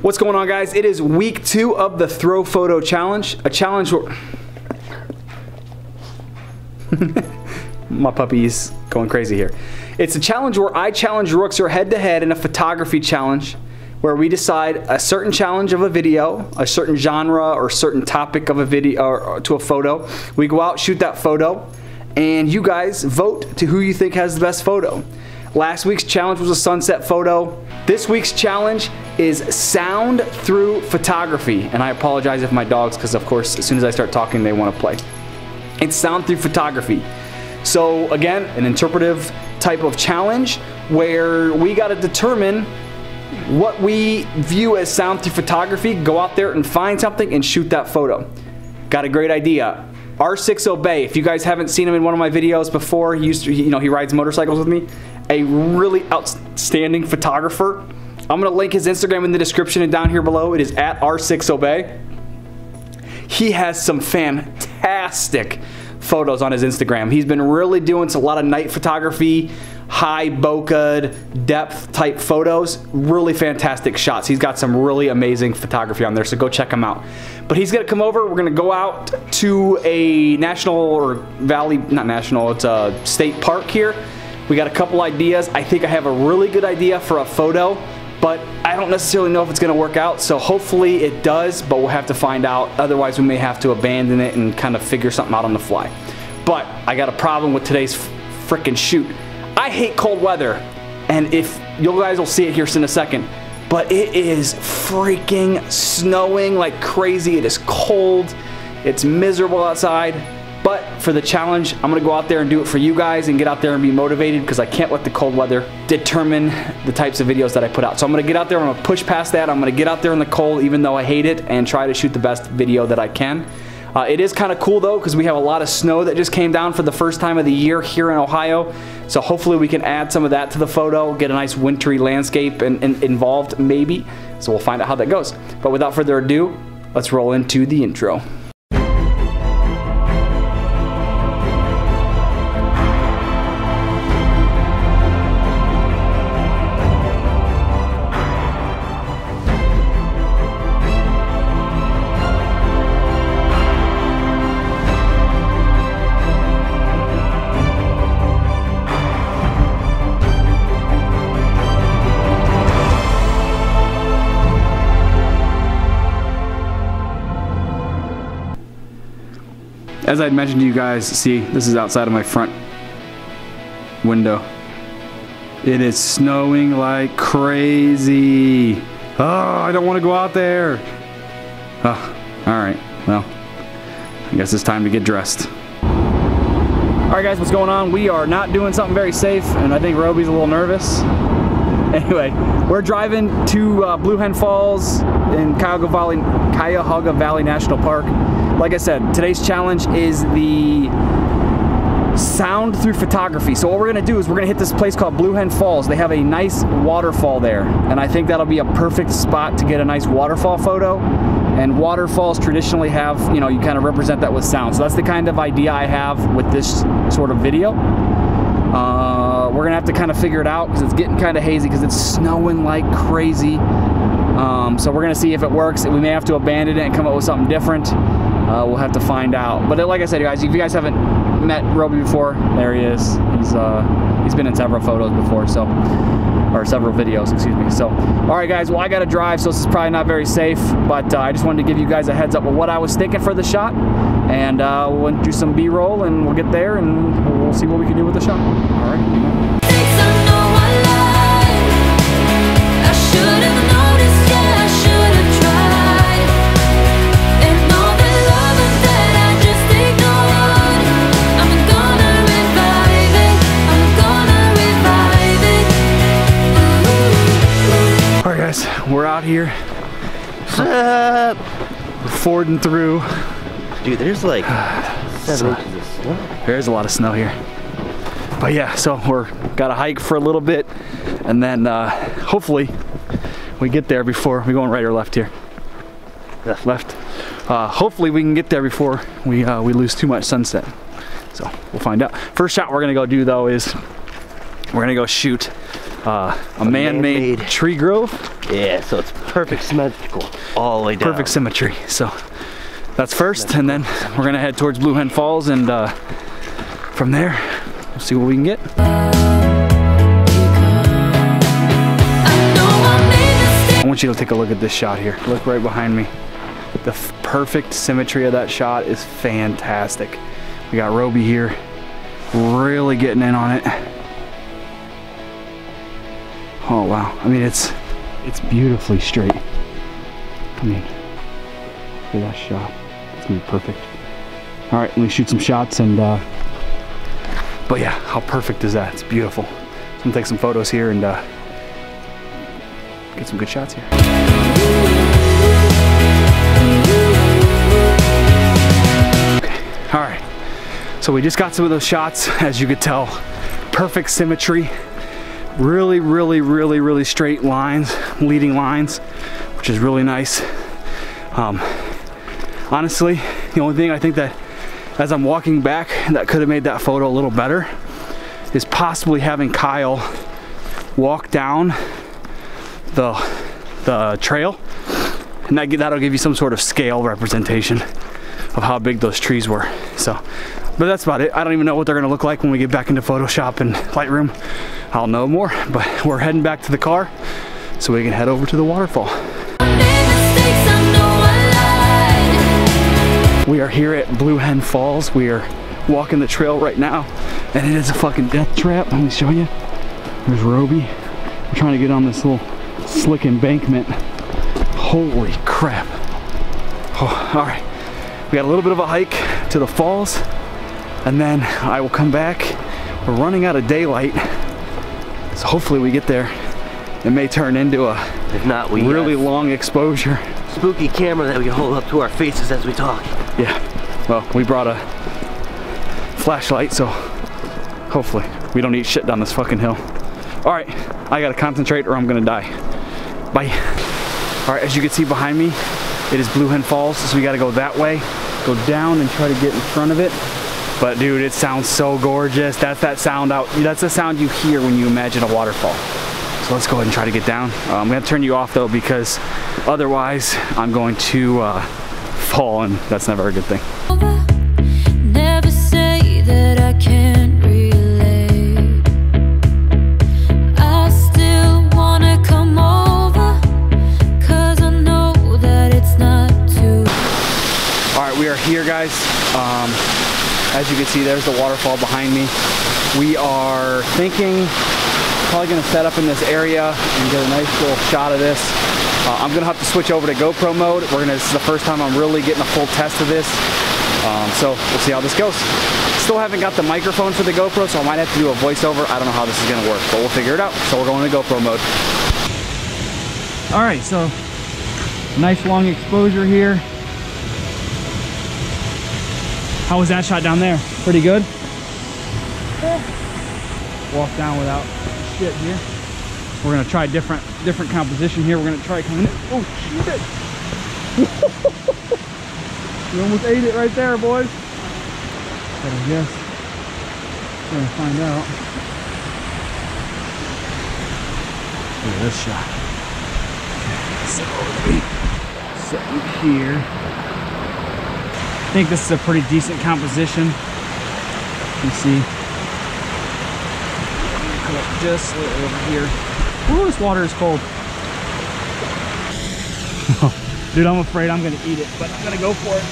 What's going on guys? It is week two of the Throw Photo Challenge. A challenge where... My puppy's going crazy here. It's a challenge where I challenge Rookzer head to head in a photography challenge where we decide a certain challenge of a video, a certain genre or certain topic of a video or to a photo. We go out, shoot that photo, and you guys vote to who you think has the best photo. Last week's challenge was a sunset photo. This week's challenge is sound through photography. And I apologize if my dogs, because of course, as soon as I start talking, they want to play. It's sound through photography. So again, an interpretive type of challenge where we got to determine what we view as sound through photography, go out there and find something and shoot that photo. Got a great idea. R6 Bay, if you guys haven't seen him in one of my videos before, he used to, you know, he rides motorcycles with me. A really outstanding photographer. I'm gonna link his Instagram in the description and down here below. It is at R6 Bay. He has some fantastic photos on his Instagram. He's been really doing a lot of night photography, high bokeh, depth type photos. Really fantastic shots. He's got some really amazing photography on there, so go check him out. But he's gonna come over, we're gonna go out to a national or valley, not national, it's a state park here. We got a couple ideas. I think I have a really good idea for a photo but I don't necessarily know if it's going to work out. So hopefully it does, but we'll have to find out. Otherwise, we may have to abandon it and kind of figure something out on the fly. But I got a problem with today's freaking shoot. I hate cold weather, and if you guys will see it here in a second, but it is freaking snowing like crazy. It is cold. It's miserable outside. For the challenge, I'm gonna go out there and do it for you guys and get out there and be motivated because I can't let the cold weather determine the types of videos that I put out. So I'm gonna get out there, I'm gonna push past that, I'm gonna get out there in the cold even though I hate it and try to shoot the best video that I can. Uh, it is kind of cool though because we have a lot of snow that just came down for the first time of the year here in Ohio. So hopefully we can add some of that to the photo, get a nice wintry landscape and, and involved maybe. So we'll find out how that goes. But without further ado, let's roll into the intro. As I mentioned to you guys, see, this is outside of my front window. It is snowing like crazy. Oh, I don't want to go out there. Oh, all right, well, I guess it's time to get dressed. All right, guys, what's going on? We are not doing something very safe, and I think Roby's a little nervous. Anyway, we're driving to uh, Blue Hen Falls in Cuyahoga Valley, Cuyahoga Valley National Park like I said, today's challenge is the sound through photography. So what we're gonna do is we're gonna hit this place called Blue Hen Falls. They have a nice waterfall there. And I think that'll be a perfect spot to get a nice waterfall photo. And waterfalls traditionally have, you know, you kind of represent that with sound. So that's the kind of idea I have with this sort of video. Uh, we're gonna have to kind of figure it out because it's getting kind of hazy because it's snowing like crazy. Um, so we're gonna see if it works. We may have to abandon it and come up with something different. Uh, we'll have to find out. But like I said, guys, if you guys haven't met Roby before, there he is. He's uh, he's been in several photos before, so or several videos, excuse me. So, all right, guys. Well, I got to drive, so this is probably not very safe. But uh, I just wanted to give you guys a heads up of what I was thinking for the shot, and uh, we'll do some B-roll, and we'll get there, and we'll see what we can do with the shot. All right. We're out here. We're fording through. Dude, there's like seven inches of snow. There's a lot of snow here. But yeah, so we're got to hike for a little bit, and then uh, hopefully we get there before we going right or left here. Left. Left. Uh, hopefully we can get there before we uh, we lose too much sunset. So we'll find out. First shot we're gonna go do though is we're gonna go shoot uh, a man-made man-made. tree grove. Yeah, so it's perfect symmetrical all the way down. Perfect symmetry. So that's first, and then we're gonna head towards Blue Hen Falls, and uh, from there, we'll see what we can get. I want you to take a look at this shot here. Look right behind me. The perfect symmetry of that shot is fantastic. We got Roby here, really getting in on it. Oh wow! I mean, it's it's beautifully straight. I mean, look at that shot. It's gonna be perfect. All right, let me shoot some shots and. Uh, but yeah, how perfect is that? It's beautiful. I'm gonna take some photos here and uh, get some good shots here. All right. So we just got some of those shots, as you could tell. Perfect symmetry. Really, really, really, really straight lines, leading lines, which is really nice. Um, honestly, the only thing I think that as I'm walking back that could have made that photo a little better is possibly having Kyle walk down the the trail and that, that'll give you some sort of scale representation of how big those trees were so but that's about it I don't even know what they're gonna look like when we get back into Photoshop and Lightroom I'll know more but we're heading back to the car so we can head over to the waterfall We are here at Blue Hen Falls. We are walking the trail right now, and it is a fucking death trap. Let me show you. There's Roby. We're trying to get on this little slick embankment. Holy crap. Oh, all right. We got a little bit of a hike to the falls, and then I will come back. We're running out of daylight, so hopefully we get there. It may turn into a If not, we uh, really long exposure. spooky camera that we hold up to our faces as we talk. Yeah. Well, we brought a flashlight, so hopefully we don't eat shit down this fucking hill. All right, I gotta concentrate or I'm gonna die. Bye. All right, as you can see behind me, it is Blue Hen Falls, so we gotta go that way, go down and try to get in front of it. But dude, it sounds so gorgeous. That's that sound out. That's the sound you hear when you imagine a waterfall. So let's go ahead and try to get down. Uh, I'm gonna turn you off though because otherwise I'm going to uh, fall and that's never a good thing. Never say that I can't relate. I still wanna come over, 'cause I know that it's not too All right, we are here, guys. Um, as you can see, there's the waterfall behind me. We are thinking probably gonna set up in this area and get a nice little shot of this. Uh, I'm gonna have to switch over to GoPro mode. We're gonna. This is the first time I'm really getting a full test of this. Um, so we'll see how this goes. Still haven't got the microphone for the GoPro, so I might have to do a voiceover. I don't know how this is gonna work, but we'll figure it out. So we're going to GoPro mode. All right, so nice long exposure here. How was that shot down there? Pretty good? Walk down without shit here. We're gonna try different different composition here. We're gonna try coming in. Oh shit! you almost ate it right there, boys. But I guess we're gonna find out. Look at this shot. So we sitting here. I think this is a pretty decent composition. You see. Just over here. Ooh, this water is cold. Dude, I'm afraid I'm gonna eat it, but I'm gonna go for it.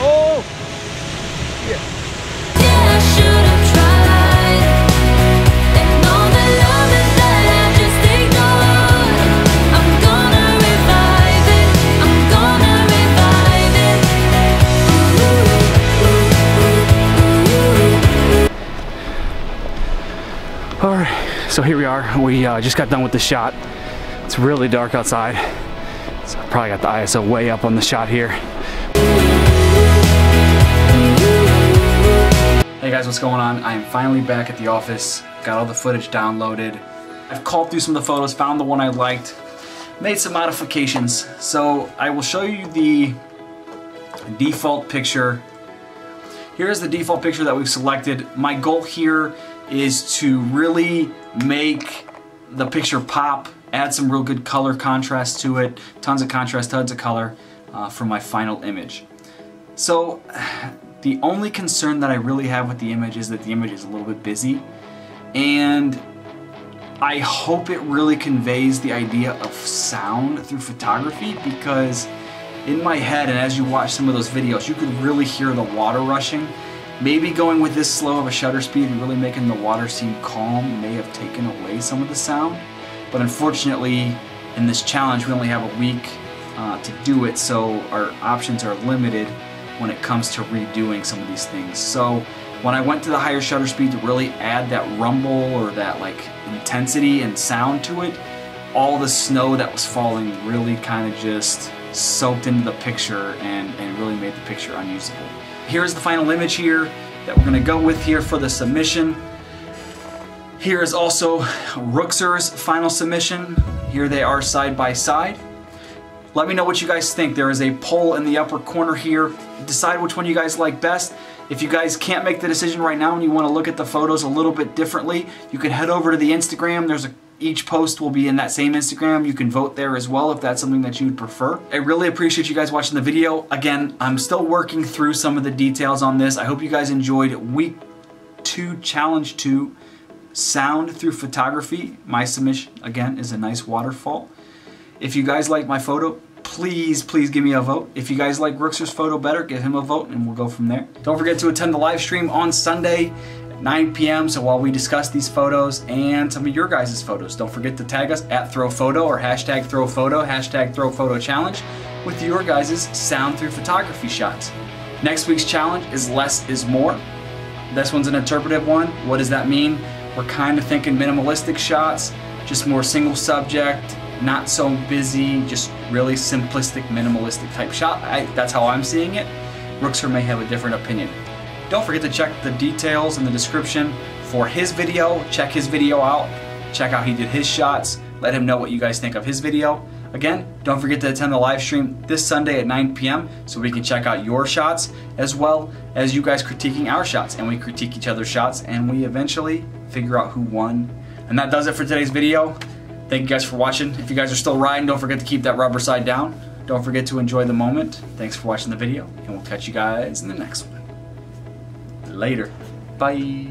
Oh! Yeah, so here we are. We uh, just got done with the shot. It's really dark outside. So I probably got the ISO way up on the shot here. Hey guys, what's going on? I am finally back at the office. Got all the footage downloaded. I've called through some of the photos, found the one I liked, made some modifications. So I will show you the default picture Here's the default picture that we've selected. My goal here is to really make the picture pop, add some real good color contrast to it, tons of contrast, tons of color uh, for my final image. So the only concern that I really have with the image is that the image is a little bit busy and I hope it really conveys the idea of sound through photography because in my head and as you watch some of those videos you could really hear the water rushing. Maybe going with this slow of a shutter speed and really making the water seem calm may have taken away some of the sound. But unfortunately in this challenge we only have a week uh, to do it so our options are limited when it comes to redoing some of these things. So when I went to the higher shutter speed to really add that rumble or that like intensity and sound to it, all the snow that was falling really kind of just soaked into the picture and, and really made the picture unusable. Here's the final image here that we're gonna go with here for the submission. Here is also Rookzer's final submission. Here they are side by side. Let me know what you guys think. There is a poll in the upper corner here. Decide which one you guys like best. If you guys can't make the decision right now and you want to look at the photos a little bit differently, you can head over to the Instagram. There's a each post will be in that same Instagram. You can vote there as well if that's something that you would prefer. I really appreciate you guys watching the video. Again, I'm still working through some of the details on this. I hope you guys enjoyed week two, challenge two, sound through photography. My submission, again, is a nice waterfall. If you guys like my photo, please, please give me a vote. If you guys like Rookzer's photo better, give him a vote and we'll go from there. Don't forget to attend the live stream on Sunday 9 p.m. So while we discuss these photos and some of your guys' photos, don't forget to tag us at throphoto or hashtag throphoto, hashtag throphoto challenge with your guys' sound through photography shots. Next week's challenge is less is more. This one's an interpretive one. What does that mean? We're kind of thinking minimalistic shots, just more single subject, not so busy, just really simplistic, minimalistic type shot. I, that's how I'm seeing it. Rookzer may have a different opinion. Don't forget to check the details in the description for his video. Check his video out. Check out he did his shots. Let him know what you guys think of his video. Again, don't forget to attend the live stream this Sunday at 9 p.m. so we can check out your shots as well as you guys critiquing our shots. And we critique each other's shots and we eventually figure out who won. And that does it for today's video. Thank you guys for watching. If you guys are still riding, don't forget to keep that rubber side down. Don't forget to enjoy the moment. Thanks for watching the video, and we'll catch you guys in the next one. Later. Bye.